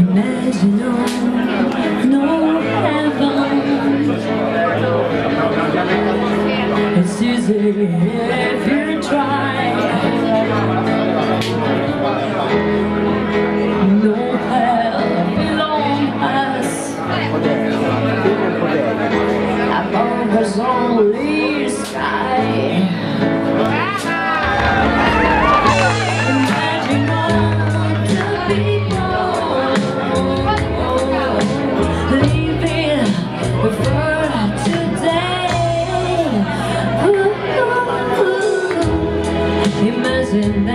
Imagine no, no heaven. It's easy if you try. No hell below us. Above us only in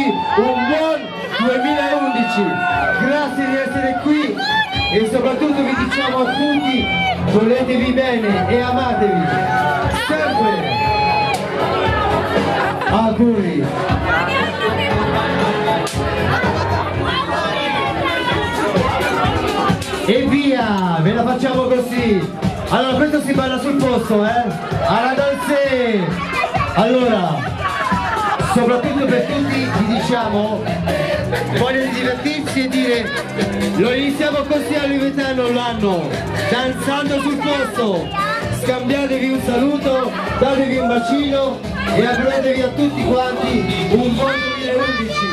tutti un buon 2011 grazie di essere qui e soprattutto vi diciamo a tutti voletevi bene e amatevi sempre auguri E via, ve la facciamo così. Allora, questo si balla sul posto, eh? Alla danze! Allora, soprattutto per tutti vi diciamo, voglio divertirsi e dire, lo iniziamo così a Livetano l'anno, danzando sul posto. Scambiatevi un saluto, datevi un bacino e auguratevi a tutti quanti un buon 2011.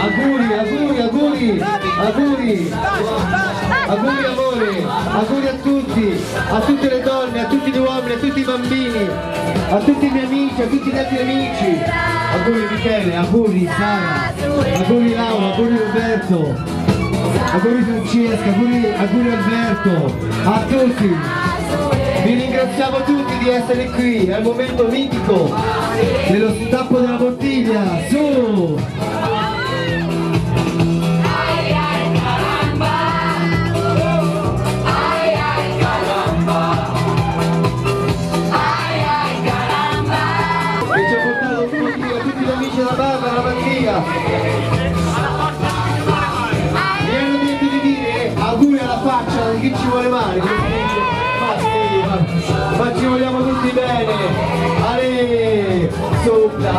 Auguri, auguri, auguri, auguri, auguri amore, auguri a tutti, a tutte le donne, a tutti gli uomini, a tutti i bambini, a tutti i miei amici, a tutti gli altri amici. Auguri Michele, auguri Sara, auguri Laura, auguri Roberto, auguri Francesca, auguri, auguri Alberto, a tutti. Vi ringraziamo tutti di essere qui, al momento mitico dello stappo della bottiglia, su!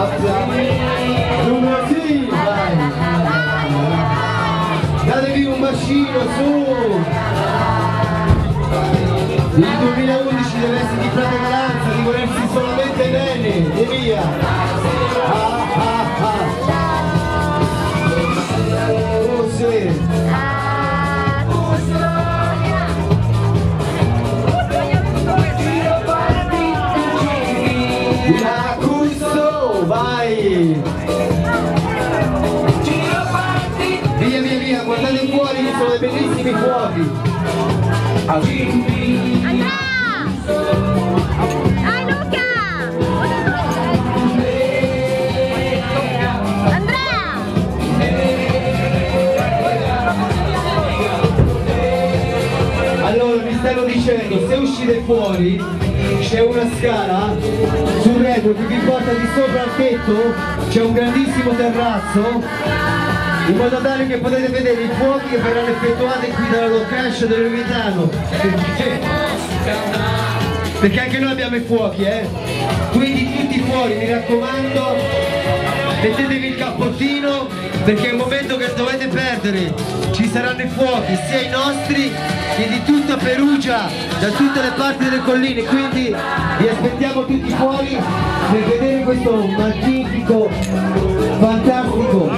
Numero 6, vai. Datevi un bacino, su. Il 2011 deve essere di fratellanza, di volersi solamente bene, e via. Vai! Via, via, via, guardate fuori, ci sono dei bellissimi fuochi! Andrea! Dai Luca! Stanno dicendo, se uscite fuori c'è una scala sul retro che vi porta di sopra al tetto, c'è un grandissimo terrazzo, in modo tale che potete vedere i fuochi che verranno effettuati qui dalla location del Lumitano. Perché, perché anche noi abbiamo i fuochi, eh? Quindi tutti fuori, mi raccomando, mettetevi il cappottino perché è il momento che dovete perdere. Ci saranno i fuochi sia i nostri che di tutta Perugia da tutte le parti delle colline. Quindi vi aspettiamo tutti fuori per vedere questo magnifico fantastico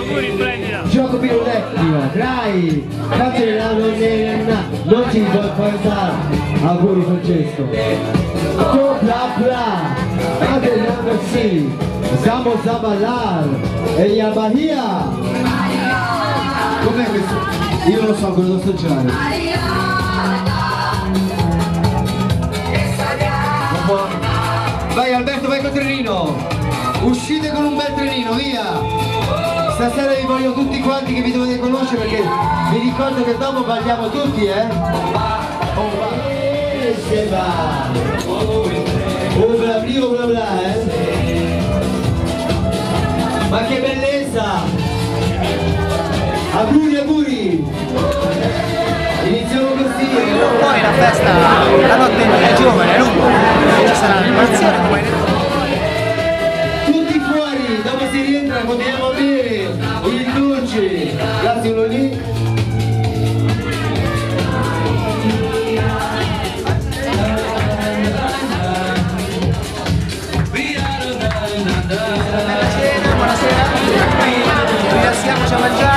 gioco pirotecnico. Dai facile la nonna. Non ci puoi fare auguri Francesco. Bla bla. Adelante sì Vamos a ballar e a Bahia com'è questo? io non lo so cosa devo assaggiare vai Alberto vai col trenino. Uscite con un bel trenino via. Stasera vi voglio tutti quanti che vi dovete conoscere perché vi ricordo che dopo balliamo tutti eh. Oh va se va. Bla bla bla bla eh che bellezza! Auguri, auguri! Iniziamo così! Poi la festa, la notte è giovane, è lunga, 想什么？